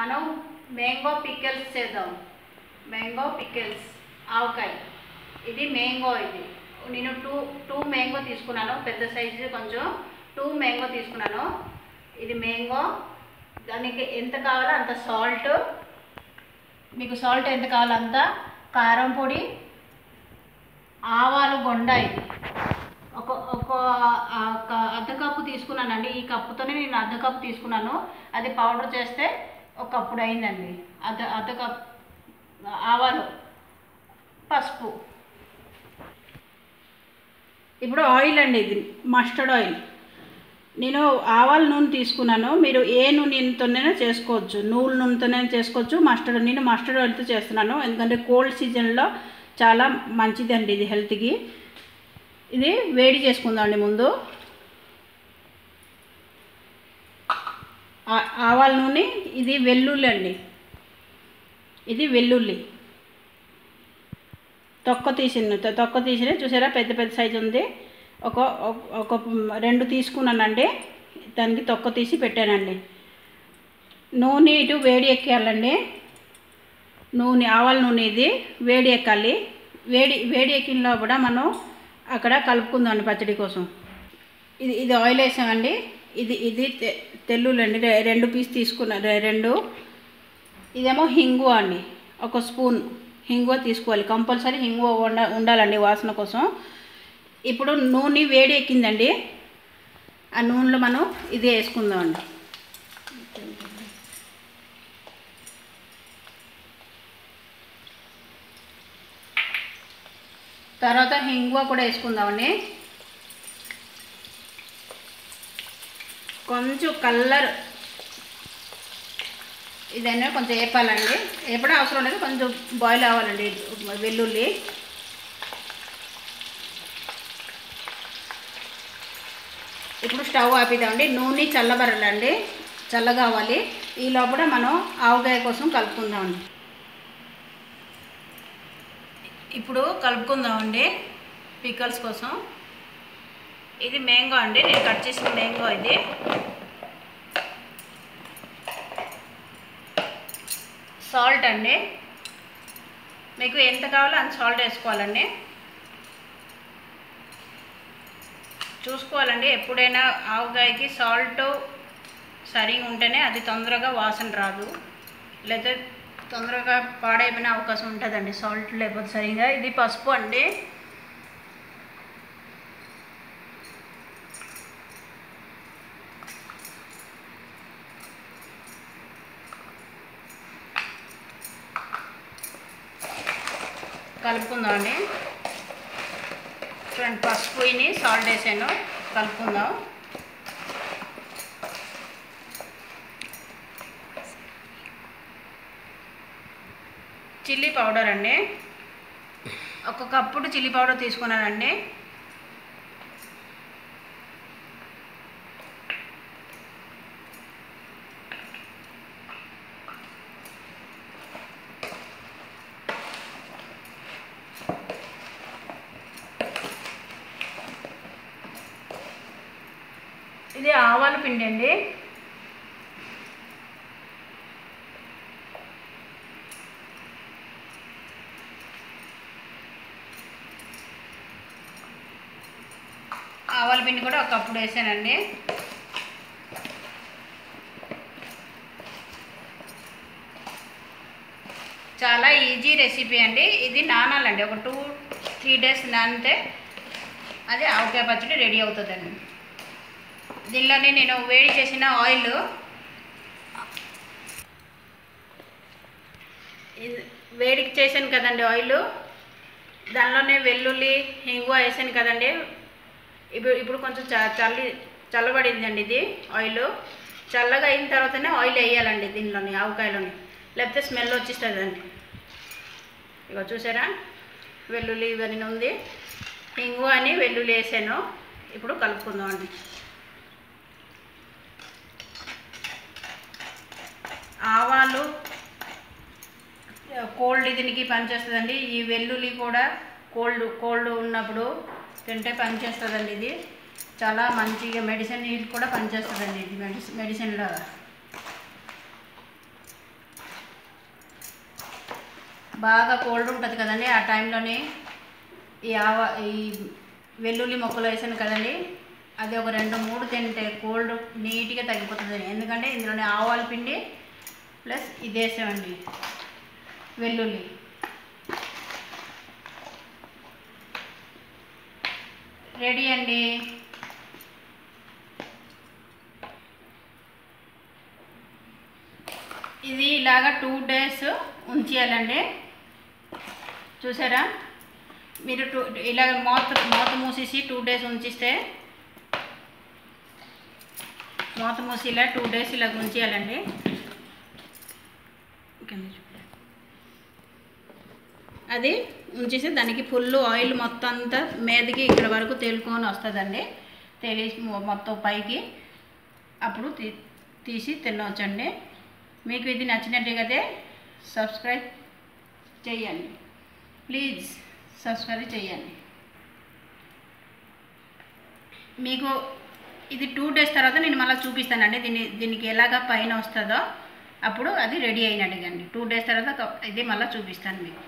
మనం mango pickles చేద్దాం. Mango pickles avakaya. ఇది మ్యాంగో ఇది. నేను టూ టూ మ్యాంగో తీసుకున్నాను. పెద్ద సైజు కొంచెం టూ మ్యాంగో తీసుకున్నాను. ఇది మ్యాంగో. దానికి ఎంత కావాలో అంత సాల్ట్. మీకు సాల్ట్ ఎంత కావాలో అంత. కారం పొడి ఆవాలు గొండ ఇది. ఒక ఒక ఒక అర్ధ కప్పు తీసుకున్నానండి. ఈ కప్పుతోనే నేను అర్ధ కప్పు తీసుకున్నాను. అది పౌడర్ చేస్తే ఒకప్పుడు అయిందండి అత అర్ధ కప్ ఆవాలు పసుపు. ఇప్పుడు ఆయిల్ అండి ఇది మస్టర్డ్ ఆయిల్ నేను ఆవాల నూనె తీసుకున్నాను. మీరు ఏ నూనెతోనైనా చేసుకోవచ్చు. నూలు నూనెతోనైనా చేసుకోవచ్చు మస్టర్డ్ నేను మస్టర్డ్ ఆయిల్తో చేస్తున్నాను. ఎందుకంటే కోల్డ్ సీజన్లో చాలా మంచిదండి ఇది హెల్త్కి ఇది వేడి చేసుకుందామండి ముందు. ఆవాల నూనె ఇది వెల్లుల్లి అండి. ఇది వెల్లుల్లి. తొక్క తీసిన తొక్క తీసిన చూసారా పెద్ద పెద్ద సైజు ఉంది. ఒక ఒక- రెండు తీసుకున్నానండి. దానికి తొక్క తీసి పెట్టానండి. నూనె ఇటు వేడి ఎక్కాలండి నూనె ఆవాల నూనె ఇది వేడి ఎక్కాలి. వేడి వేడి ఎక్కినలో కూడా మనం అక్కడ కలుపుకుందామండి పచ్చడి కోసం. ఇది ఇది ఆయిల్ వేసామండి. ఇది ఇది తెల్లులండి రెండు పీస్ తీసుకున్న రెండు. ఇదేమో హింగువ అండి. ఒక స్పూన్ హింగువ తీసుకోవాలి. కంపల్సరీ హింగువ ఉండ ఉండాలండి వాసన కోసం. ఇప్పుడు నూనె వేడి ఎక్కిందండి. ఆ నూనెలో మనం ఇది వేసుకుందామండి తర్వాత హింగువ కూడా వేసుకుందామండి కొంచెం కలర్ ఇదైనా కొంచెం వేపాలండి. ఎప్పుడూ అవసరం లేదు కొంచెం బాయిల్ అవ్వాలండి వెల్లుల్లి. ఇప్పుడు స్టవ్ ఆపిద్దామండి. నూనె చల్లబరలండి చల్లగా అవ్వాలి ఈ లోపల మనం ఆవకాయ కోసం కలుపుకుందామండి. ఇప్పుడు కలుపుకుందామండి పికల్స్ కోసం. ఇది మ్యాంగో అండి. నేను కట్ చేసిన మ్యాంగో ఇది. సాల్ట్ అండి. మీకు ఎంత కావాలో అంత సాల్ట్ వేసుకోవాలండి. చూసుకోవాలండి. ఎప్పుడైనా ఆవకాయకి సాల్ట్ సరిగా ఉంటేనే అది తొందరగా వాసన రాదు. లేదా తొందరగా పాడైపోయిన అవకాశం ఉంటుందండి సాల్ట్ లేకపోతే సరిగా. ఇది పసుపు అండి. కలుపుకుందామండి. చూడండి పసుపు ఇని సాల్ట్ వేసాను. కలుపుకుందాం. చిల్లీ పౌడర్ అండి. ఒక కప్పుడు చిల్లీ పౌడర్ తీసుకున్నానండి. ఇది ఆవాల పిండి అండి. ఆవాల పిండి కూడా ఒక కప్పుడు వేసానండి. చాలా ఈజీ రెసిపీ అండి. ఇది నానాలండి. ఒక టూ త్రీ డేస్ నానితే అది ఆవకాయ పచ్చడి రెడీ అవుతుందండి. దీనిలోనే నేను వేడి చేసిన ఆయిల్. వేడి వేడికి చేశాను కదండి ఆయిల్. దానిలోనే వెల్లుల్లి హింగువ వేసాను కదండి. ఇప్పుడు ఇప్పుడు కొంచెం చ చల్లి చల్లబడిందండి ఇది ఆయిల్. చల్లగా అయిన తర్వాతనే ఆయిల్ వేయాలండి దీనిలోని ఆవకాయలోని. లేకపోతే స్మెల్ వచ్చేస్తుందండి. ఇక చూసారా? వెల్లుల్లి ఇవన్నీ ఉంది. హింగు అని వెల్లుల్లి వేసాను. ఇప్పుడు కలుపుకుందాం అండి ఆవాలు కోల్డ్ దీనికి పనిచేస్తుందండి ఈ వెల్లుల్లి కూడా కోల్డ్ కోల్డ్ ఉన్నప్పుడు తింటే పనిచేస్తుందండి ఇది. చాలా మంచిగా మెడిసిన్ కూడా పనిచేస్తుందండి ఇది మెడిసిన్ మెడిసిన్ లాగా. బాగా కోల్డ్ ఉంటుంది కదండి ఆ టైంలోనే ఈ ఆవ ఈ వెల్లుల్లి మొక్కలు వేసాను కదండి. అది ఒక రెండు మూడు తింటే కోల్డ్ నీట్గా తగ్గిపోతుంది. ఎందుకంటే ఇందులోనే ఆవాల పిండి ప్లస్ ఇది వేసామండి వెల్లుల్లి. రెడీ అండి. ఇది ఇలాగా టూ డేస్ ఉంచేయాలండి. చూసారా? మీరు టూ ఇలాగ మోత మోత మూసేసి టూ డేస్ ఉంచిస్తే మోత మూసి ఇలా టూ డేస్ ఇలా ఉంచేయాలండి. కింద అది ఉంచేసి దానికి ఫుల్ ఆయిల్ మొత్తం అంతా మీదకి ఇక్కడ వరకు తేలుకొని వస్తుందండి. తెలిసి మొత్తం పైకి అప్పుడు తీ తీసి తినవచ్చండి మీకు ఇది నచ్చినట్టుగైతే సబ్స్క్రైబ్ చేయండి. ప్లీజ్ సబ్స్క్రైబ్ చేయండి. మీకు ఇది టూ డేస్ తర్వాత నేను మళ్ళీ చూపిస్తానండి. దీన్ని దీనికి ఎలాగ పైన వస్తుందో. అప్పుడు అది రెడీ అయినట్టుగా అండి. టూ డేస్ తర్వాత ఇది మళ్ళీ చూపిస్తాను మీకు.